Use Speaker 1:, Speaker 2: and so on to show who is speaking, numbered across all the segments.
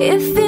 Speaker 1: If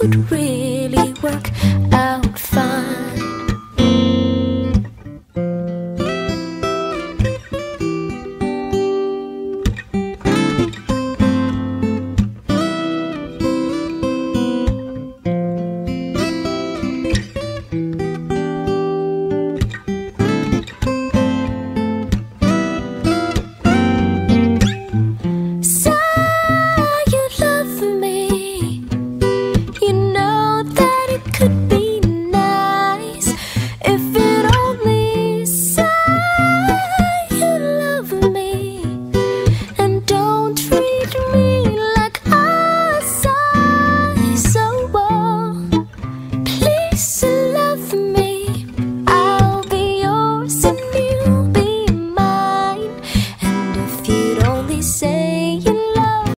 Speaker 1: would really work.